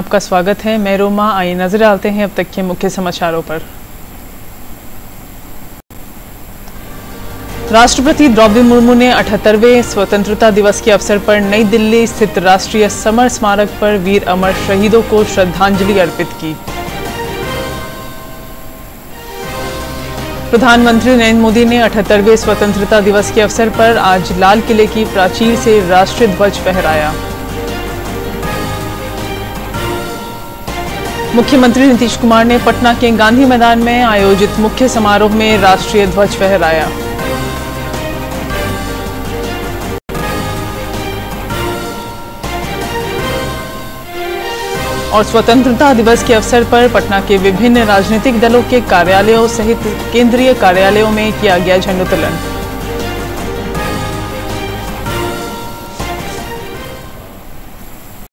आपका स्वागत है। मैं रोमा, आइए नज़र डालते हैं अब तक के मुख्य समाचारों पर। राष्ट्रपति द्रौपदी मुर्मू ने अठहत्तरवें स्वतंत्रता दिवस के अवसर पर नई दिल्ली स्थित राष्ट्रीय समर स्मारक पर वीर अमर शहीदों को श्रद्धांजलि अर्पित की। प्रधानमंत्री नरेंद्र मोदी ने अठहत्तरवें स्वतंत्रता दिवस के अवसर पर आज लाल किले की प्राचीर से राष्ट्रीय ध्वज फहराया। मुख्यमंत्री नीतीश कुमार ने पटना के गांधी मैदान में आयोजित मुख्य समारोह में राष्ट्रीय ध्वज फहराया। और स्वतंत्रता दिवस के अवसर पर पटना के विभिन्न राजनीतिक दलों के कार्यालयों सहित केंद्रीय कार्यालयों में किया गया झंडोत्तोलन।